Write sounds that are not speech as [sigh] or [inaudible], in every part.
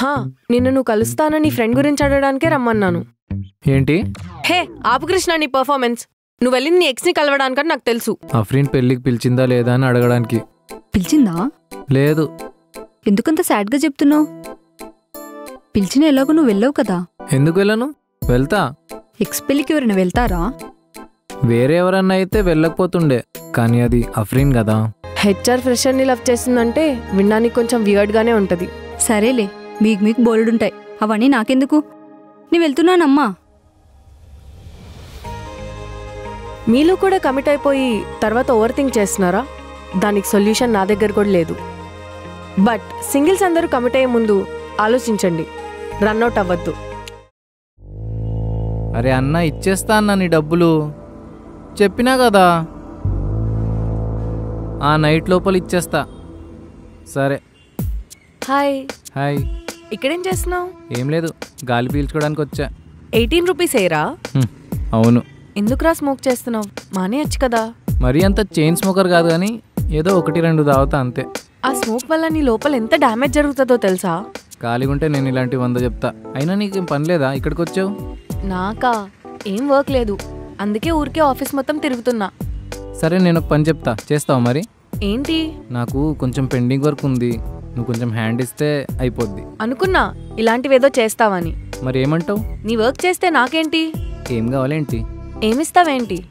హా నిన్ను నువ్వు కలుస్తానని నీ ఫ్రెండ్ గురించి అడగడానికే రమ్మన్నాను. ఏంటి? హే ఆపు కృష్ణ నీ పర్ఫార్మెన్స్ నువ్వు వెళ్ళింది నీ ఎక్స్ని కలవడానికని నాకు తెలుసు. అఫ్రీన్ పెళ్ళికి పిలిచిందా లేదా అని అడగడానికి. పిలిచిందా? లేదు. ఎందుకంత సాడ్గా చెప్తున్నావు? పిలిచిన ఎలాగో నువ్వు వెళ్ళావు కదా. ఎందుకు వెళ్ళను? వెళ్తా. ఎక్స్ పెళ్ళికి ఎవరైనా వెళ్తారా? వేరే ఎవరన్నా అయితే వెళ్ళకపోతుండే కానీ అది అఫ్రీన్ కదా. హెచ్ఆర్ ఫ్రెషర్ని లవ్ చేసిందంటే వినడానికి కొంచెం వియర్డ్గానే ఉంటుంది. సరేలే మీకు మీకు బోల్డుంటాయి. అవన్నీ నాకెందుకు? నీ వెళ్తున్నానమ్మా. మీలో కూడా కమిట్ అయిపోయి తర్వాత ఓవర్ థింక్ చేస్తున్నారా? దానికి సొల్యూషన్ నా దగ్గర కూడా లేదు. బట్ సింగిల్స్ అందరూ కమిట్ అయ్యే ముందు ఆలోచించండి. రన్అట్ అవ్వద్దు. అరే అన్న ఇచ్చేస్తా అన్న నీ డబ్బులు. చెప్పినా కదా? ఆ నైట్ లోపల ఇచ్చేస్తా. సరే. హాయ్ హాయ్ ఇక్కడేం చేస్తున్నావు? ఏం లేదు గాలి పీల్చుకోవడానికి వచ్చా. ఎయిటీన్ రూపీస్ ఏరా? అవును. ఎందుకురా స్మోక్ చేస్తున్నావు? మానేయచ్చు కదా. మరీ అంత చైన్ స్మోకర్ కాదు కానీ ఏదో ఒకటి రెండు తాగుతా అంతే. ఆ స్మోక్ వల్ల నీ లోపల ఎంత డ్యామేజ్ జరుగుతుందో తెలుసా? ఖాళీగా ఉంటే నేను ఇలాంటి వంద చెప్తా. అయినా నీకేం పని లేదా? ఇక్కడికి వచ్చావు నాకా? ఏం వర్క్ లేదు. అందుకే ఊరికే ఆఫీస్ మొత్తం తిరుగుతున్నా. సరే నేను ఒక పని చెప్తా. చేస్తావు మరి? ఏంటి? నాకు కొంచెం పెండింగ్ వర్క్ ఉంది. నువ్వు కొంచెం హ్యాండ్ ఇస్తే అయిపోద్ది. అనుకున్నా ఇలాంటివేదో చేస్తావని. మరి ఏమంటావు? నీ వర్క్ చేస్తే నాకేంటి? ఏం కావాలేంటి? ఏమిస్తావేంటి?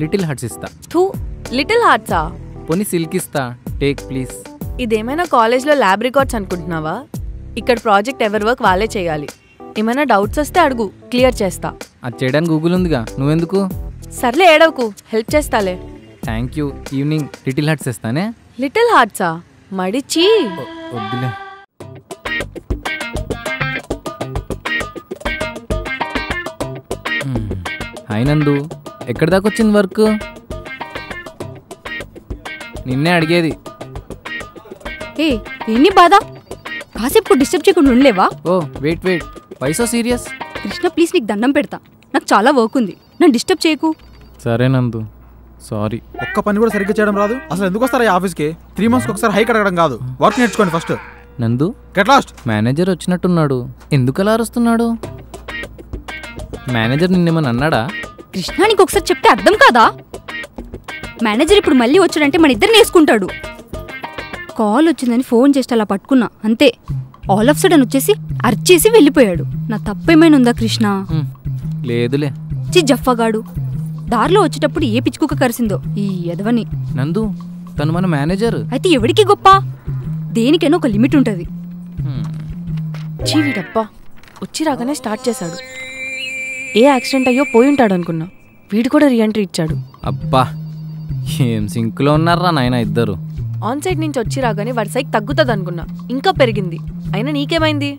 లిటిల్ హార్ట్స్ ఇస్తా. థూ లిటిల్ హార్ట్సా పోనీ సిల్క్ ఇస్తా. టేక్ ప్లీజ్ ఇదేమైనా కాలేజ్లో ల్యాబ్ రికార్డ్స్ అనుకుంటున్నావా? ఇక్కడ ప్రాజెక్ట్ ఎవరి వర్క్ వాళ్ళే చేయాలి. ఏమైనా డౌట్స్ వస్తే అడుగు క్లియర్ చేస్తా. అది చేయడానికి గూగుల్ ఉందిగా. నువ్వెందుకు? సర్లే ఏడవకు హెల్ప్ చేస్తాలే. Thank you evening Little Hearts ఇస్తానే? లిటిల్ హార్ట్సా మడిచి. వద్దులే. మ్మ్. హాయ్ నందు. ఎక్కడి దాకా వచ్చింది వర్క్? నిన్నే అడిగేది. ఏ ఏంటి బాధ? కాసేపు డిస్టర్బ్ చేయకుండా ఉండలేవా? ఓ wait wait. Why so serious? Krishna please నీకు దండం పెడతా. నాకు చాలా వర్క్ ఉంది. నన్ను డిస్టర్బ్ చేయకు. సరే నందు. సారీ. ఒక్క పని కూడా సరిగ్గా చేయడం రాదు. అసలు ఎందుకు వస్తారా ఈ ఆఫీస్కి? త్రీ మంత్స్కి ఒకసారి హైక్ అడగడం కాదు. వర్క్ నేర్చుకోండి ఫస్ట్ నందు గెట్ లాస్ట్ మేనేజర్ వచ్చినట్టున్నాడు. ఎందుకు అలా అరుస్తున్నాడు? మేనేజర్ నిన్నేమని అన్నాడా? కృష్ణ నీకు ఒకసారి చెప్తే అర్థం కాదా? మేనేజర్ ఇప్పుడు మళ్ళీ వచ్చాడంటే మన ఇద్దరు నేసుకుంటాడు కాల్ వచ్చిందని ఫోన్ చేసి అలా పట్టుకున్నా. అంతే. ఆల్ ఆఫ్ సడన్ వచ్చేసి అర్చేసి వెళ్ళిపోయాడు. నా తప్పేమైనా ఉందా కృష్ణ. లేదులే. చి జఫ్ఫగాడు. దారిలో వచ్చేటప్పుడు ఏ పిచ్చుకుక్క కరిసిందో. ఈ ఎదవని నందు తను మన మేనేజర్. అయితే ఎవడికి గొప్ప? దేనికైనా ఒక లిమిట్ ఉంటుంది. చీవిడబ్బా వచ్చి రాగానే స్టార్ట్ చేశాడు. ఏ యాక్సిడెంట్ అయ్యో పోయి ఉంటాడు అనుకున్నా. వీడు కూడా రీఎంట్రీ ఇచ్చాడు. అబ్బా ఏం సింక్లో ఉన్నారా నాయన ఇద్దరు? ఆన్ సైడ్ నుంచి వచ్చి రాగానే వాడి సైక్ తగ్గుతుంది అనుకున్నా ఇంకా పెరిగింది. అయినా నీకేమైంది.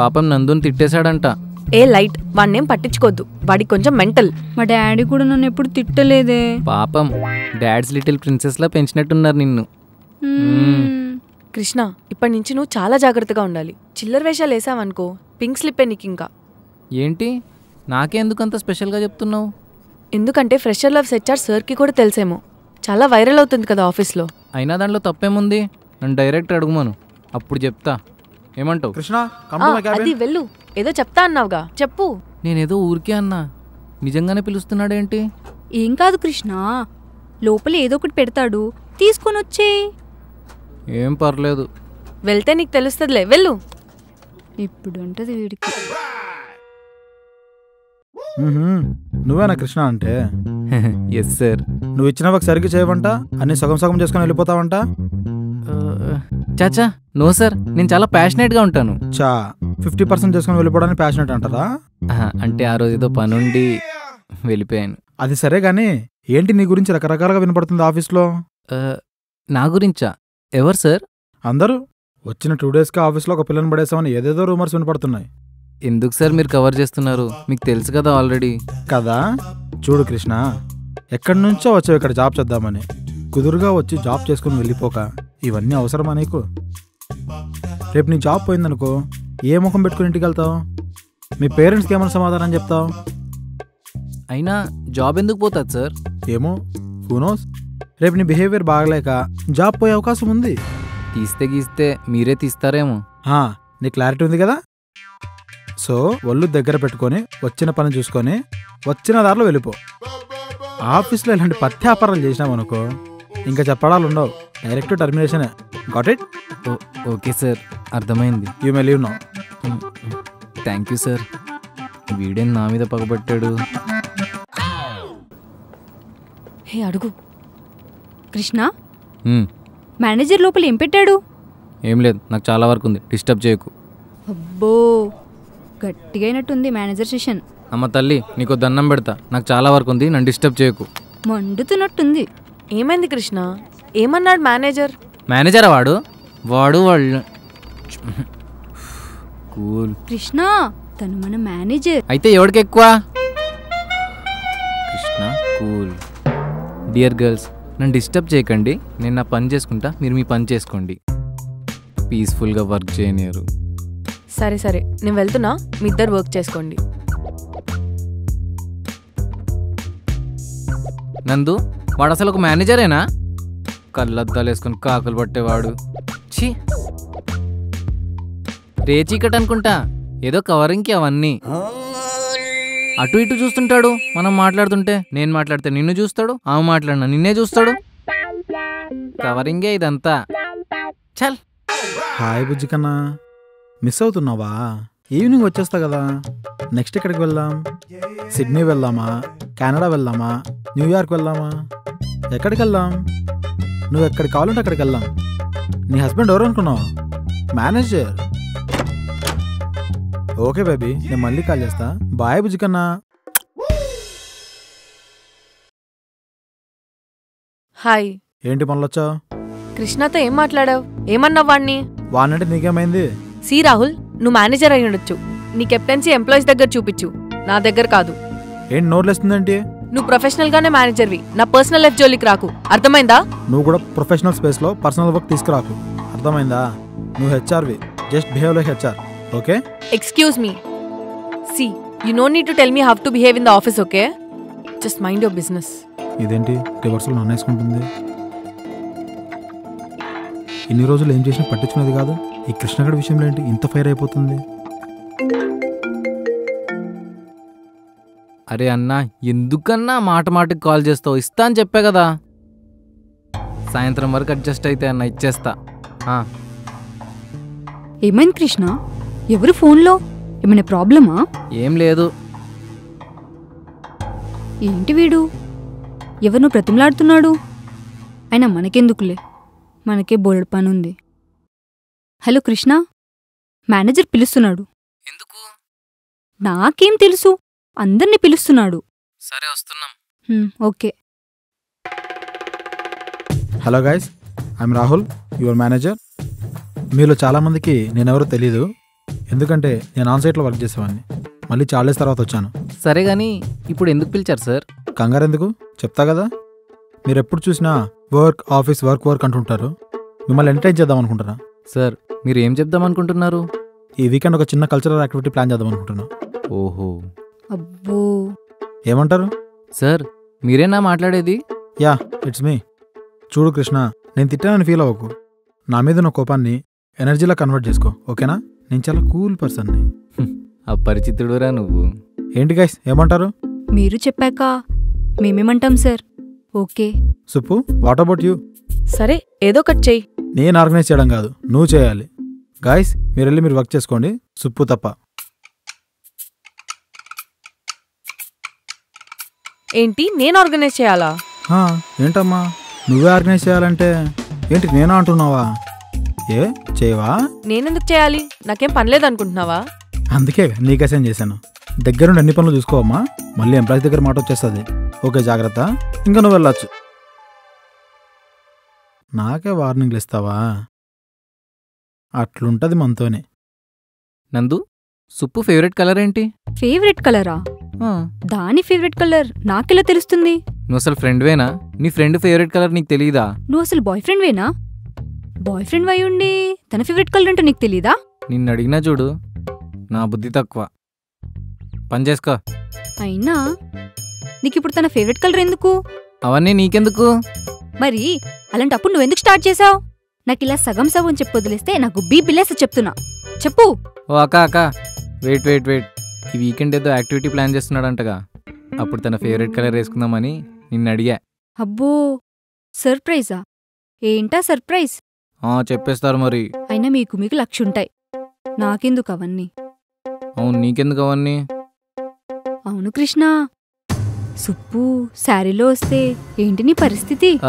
పాపం నందుని తిట్టేశాడంట. ఏ లైట్ వాడినేం పట్టించుకోవద్దు వాడికి కొంచెం మెంటల్. మా డాడీ కూడా నన్ను ఎప్పుడు తిట్టలేదే. పాపం డాడ్స్ లిటిల్ ప్రిన్సెస్లా పెంచినట్టున్నారు నిన్ను. కృష్ణ ఇప్పటి నుంచి నువ్వు చాలా జాగ్రత్తగా ఉండాలి. చిల్లర వేషాలు వేసావనుకో పింక్ స్లిప్పే నీకు ఇంకా ఏంటి? నాకే ఎందుకు అంత స్పెషల్గా చెప్తున్నావు? ఎందుకంటే ఫ్రెషర్ లవ్స్ హెచ్ఆర్ సార్కి కూడా తెలుసేమో. చాలా వైరల్ అవుతుంది కదా ఆఫీస్లో. అయినా దాంట్లో తప్పేముంది? నన్ను డైరెక్ట్ అడుగుమను. అప్పుడు చెప్తా. ఏమంటావు? కృష్ణ అది వెళ్ళు. ఏదో చెప్తా అన్నావుగా. చెప్పు. నేనేదో ఊరికే అన్నా. నిజంగానే పిలుస్తున్నాడేంటి? ఏం కాదు కృష్ణ. లోపల ఏదో ఒకటి పెడతాడు. తీసుకొని వచ్చేయ్ ఏం పర్లేదు. వెళ్తే నీకు తెలుస్తుందిలే. వెళ్ళు. ఇప్పుడు ఉంటది వీడికి. నువ్వేనా కృష్ణ అంటే? [laughs] ఎస్ సార్ నువ్వు ఇచ్చిన వర్క్ సరిగ్గా చేయవంట అన్ని సగం సగం చేసుకొని వెళ్ళిపోతావంట? చాచా నో సార్ నేను చాలా ప్యాషనేట్గా ఉంటాను. చా ఫిఫ్టీ పర్సెంట్ చేసుకొని వెళ్ళిపోవడానికి ప్యాషనెట్ అంటారా? అంటే ఆ రోజు ఏదో పనుండి వెళ్ళిపోయాను. అది సరే గానీ ఏంటి నీ గురించి రకరకాలుగా వినపడుతుంది ఆఫీస్లో? నా గురించా? ఎవరు సార్? అందరూ వచ్చిన టూ డేస్కి ఆఫీస్లో ఒక పిల్లని పడేసామని ఏదేదో రూమర్స్ వినపడుతున్నాయి. ఎందుకు సార్ మీరు కవర్ చేస్తున్నారు? మీకు తెలుసు కదా ఆల్రెడీ కదా చూడు కృష్ణ ఎక్కడి నుంచో వచ్చావు ఇక్కడ జాబ్ చేద్దామని. కుదురుగా వచ్చి జాబ్ చేసుకుని వెళ్ళిపోక. ఇవన్నీ అవసరమా నీకు? రేపు నీ జాబ్ పోయిందనుకో ఏ ముఖం పెట్టుకుని ఇంటికి వెళ్తావు? మీ పేరెంట్స్కి ఏమైనా సమాధానం చెప్తావు? అయినా జాబ్ ఎందుకు పోతుంది సార్? ఏమో హూనోస్ రేపు నీ బిహేవియర్ బాగలేక జాబ్ పోయే అవకాశం ఉంది. తీస్తే గీస్తే మీరే తీస్తారేమో. ఆ, నీ క్లారిటీ ఉంది కదా? సో ఒళ్ళు దగ్గర పెట్టుకొని వచ్చిన పని చూసుకొని వచ్చిన దారిలో వెళ్ళిపో. ఆఫీస్లో ఇలాంటి పత్యాపారాలు చేసినామనుకో ఇంకా చెప్పడాలు ఉండవు. Direct termination. Got it o- okay sir. అర్థమైంది. You may leave no thank you sir వీడేం నా మీద పగబట్టాడు? హే అడుగు. కృష్ణ? మేనేజర్ లోపల ఏం పెట్టాడు? ఏం లేదు. నాకు చాలా వర్క్ ఉంది. డిస్టర్బ్ చేయకు. అబ్బో! గట్టిగా అయినట్టుంది మేనేజర్ సెషన్. అమ్మ తల్లి నీకు దండం పెడతా. నాకు చాలా వర్క్ ఉంది. నన్ను డిస్టర్బ్ చేయకు. మండుతున్నట్టుంది. ఏమైంది కృష్ణ? ఏమన్నాడు మేనేజర్? మేనేజరా వాడు? వాడు వాళ్ళు కూల్. కృష్ణ తను మన మేనేజర్. అయితే ఎవడికి ఎక్కువ కృష్ణ కూల్. డియర్ గర్ల్స్ నన్ను డిస్టర్బ్ చేయకండి. నేను నా పని చేసుకుంటా మీరు మీ పని చేసుకోండి. పీస్ఫుల్గా వర్క్ చేయనియరు. సరే సరే. నేను వెళ్తున్నా. మీ ఇద్దరు వర్క్ చేసుకోండి. నందు వాడు అసలు ఒక మేనేజరేనా? కళ్ళద్దాలు వేసుకొని కాకులు పట్టేవాడు. ఛీ! రే రేచీకట్ అనుకుంటా. ఏదో కవరింగ్కి అవన్నీ. అటు ఇటు చూస్తుంటాడు మనం మాట్లాడుతుంటే. నేను మాట్లాడితే నిన్ను చూస్తాడు ఆమె మాట్లాడినా నిన్నే చూస్తాడు. కవరింగే ఇదంతా. చల్! హాయ్ బుజ్జి కన్నా మిస్ అవుతున్నావా? ఈవినింగ్ వచ్చేస్తా కదా. నెక్స్ట్ ఎక్కడికి వెళ్దాం? సిడ్నీ వెళ్దామా? కెనడా వెళ్దామా? న్యూయార్క్ వెళ్దామా? ఎక్కడికి వెళ్దాం? నువ్వు ఎక్కడికి కావాలంటే అక్కడికి వెళ్దాం. నీ హస్బెండ్ ఎవరు అనుకున్నావు? మేనేజర్. ఓకే బేబీ నేను మళ్ళీ కాల్ చేస్తా. బాయ్ బుజ్జి కన్నా హాయ్. ఏంటి పనులొచ్చావు? కృష్ణతో ఏం మాట్లాడావు? ఏమన్నావు వాణ్ణి? వానంటే నీకేమైంది? సి రాహుల్ నువ్వు మేనేజర్ అయి ఉండొచ్చు. నీ కెప్టెన్సీ ఎంప్లాయీస్ దగ్గర చూపించు. నా దగ్గర కాదు. ఏంటి నోట్లేస్తుందేంటి నువ్వు ప్రొఫెషనల్ గానే మేనేజర్వి నా పర్సనల్ లైఫ్ జోలికి రాకు. అర్థమైందా? నువ్వు కూడా ప్రొఫెషనల్ స్పేస్లో పర్సనల్ వర్క్ తీసుకురాకు. అర్థమైందా? నువ్వు HRV just behave like HR okay excuse me see you no need to tell me how to behave in the office okay just mind your business ఇదేంటి? రివర్సల్ నన్నేసుకుంటుంది. ఇన్ని రోజులు ఏం చేసినా పట్టించుకునేది కాదు. ఈ కృష్ణగడి విషయంలో ఏంటి ఇంత ఫైర్ అయిపోతుంది? అరే అన్నా ఎందుకన్నా మాట మాటకి కాల్ చేస్తావు? ఇస్తా అని చెప్పా కదా. సాయంత్రం వరకు అడ్జస్ట్ అయితే అన్న ఇచ్చేస్తా. ఏమైంది కృష్ణ? ఎవరు ఫోన్లో? ఏమైనా ప్రాబ్లమా? ఏం లేదు. ఏంటి వీడు? ఎవరినో ప్రతిమలాడుతున్నాడు? అయినా మనకెందుకులే? మనకే బోల్డ్ పని ఉంది హలో కృష్ణ? మేనేజర్ పిలుస్తున్నాడు. ఎందుకు? నాకేం తెలుసు? అందరినీ పిలుస్తున్నాడు. సరే వస్తున్నాం. హ్మ్, okay. Hello guys I'm Rahul your manager. మీలో చాలామందికి నేనెవరో తెలీదు ఎందుకంటే నేను ఆన్ సైట్లో వర్క్ చేసేవాడిని. మళ్ళీ చాలా డేస్ తర్వాత వచ్చాను. సరే కానీ ఇప్పుడు ఎందుకు పిలిచారు సార్? కంగారు ఎందుకు? చెప్తా కదా? మీరు ఎప్పుడు చూసినా వర్క్ ఆఫీస్ వర్క్ వర్క్ అంటుంటారు. మిమ్మల్ని ఎంటర్టైన్ చేద్దాం అనుకుంటారా సార్ మీరు ఏం చెప్దాం అనుకుంటున్నారు? ఈ వీకెండ్ ఒక చిన్న కల్చరల్ యాక్టివిటీ ప్లాన్ చేద్దాం అనుకుంటున్నా. ఓహో. అబ్బో. ఏమంటారు? సార్ మీరేనా మాట్లాడేది? Yeah it's me. చూడు కృష్ణ నేను తిట్టానని ఫీల్ అవ్వకు. నా మీద ఉన్న కోపాన్ని ఎనర్జీలా కన్వర్ట్ చేసుకో ఓకేనా? నేను చాలా కూల్ పర్సన్ని. అపరిచితుడురా నువ్వు. ఏంటి గైస్ ఏమంటారు? మీరు చెప్పాక మేమేమంటాం sir? Okay. Suppu what about you సరే ఏదో ఒకటి చెయ్యి. నేను ఆర్గనైజ్ చేయడం కాదు నువ్వు చేయాలి. గాయస్ మీరు వెళ్ళి మీరు వర్క్ చేసుకోండి సుప్పు తప్ప. ఏంటి? నేను ఆర్గనైజ్ చేయాలా? హా, ఏంటమ్మా? నువ్వే ఆర్గనైజ్ చేయాలంటే ఏంటి నేనా అంటున్నావా? ఏ చేయవా? నేనెందుకు చేయాలి? నాకేం పనిలేదు అనుకుంటున్నావా అందుకే నీకేసేం చేశాను. దగ్గరుండి అన్ని పనులు చూసుకోవమ్మా. మళ్ళీ ఎంప్లాయీస్ దగ్గర మాట వచ్చేస్తుంది. ఓకే జాగ్రత్త. ఇంకా నువ్వు వెళ్ళొచ్చు. నాకే వార్నింగ్లు ఇస్తావా? అట్లుంటది మనతోనే. నందు సుప్పు ఫేవరెట్ కలర్ ఏంటి? ఫేవరెట్ కలరా దాని ఫేవరెట్ కలర్ నాకెలా తెలుస్తుంది? నువ్వు అసలు ఫ్రెండ్వేనా నీ ఫ్రెండ్ ఫేవరెట్ కలర్ నీకు తెలియదా నువ్వు అసలు బాయ్ ఫ్రెండ్వేనా బాయ్ ఫ్రెండ్ అయి ఉండి తన ఫేవరెట్ కలర్ అంటే నీకు తెలీదా? నిన్ను అడిగినా చూడు నా బుద్ధి తక్కువ. పని చేసుకో. అయినా నీకు ఇప్పుడు తన ఫేవరెట్ కలర్ ఎందుకు? అవన్నీ నీకెందుకు? మరి అలాంటప్పుడు నువ్వెందుకు స్టార్ట్ చేసావు నాకు ఇలా సగం సగం చెప్పి వదిలేస్తే నాకు బీ పిల్లేస్త చెప్తున్నా. చెప్పు. ఓ అక్క అక్క. వెయిట్ వెయిట్ వెయిట్ ఈ వీకెండ్ ఏదో యాక్టివిటీ ప్లాన్ చేస్తున్నాడంటగా. అప్పుడు తన ఫేవరెట్ కలర్ వేసుకుందామని నిన్ను అడిగా. అబ్బో సర్ప్రైజా? ఏంటా సర్ప్రైజ్? ఆ చెప్పేస్తారు మరి. అయినా మీకు మీకు లక్ష ఉంటాయి నాకెందుకు అవన్నీ? అవును నీకెందుకు అవన్నీ? అవును కృష్ణ. సుప్పు శారీలో వస్తే ఏంటి నీ పరిస్థితి?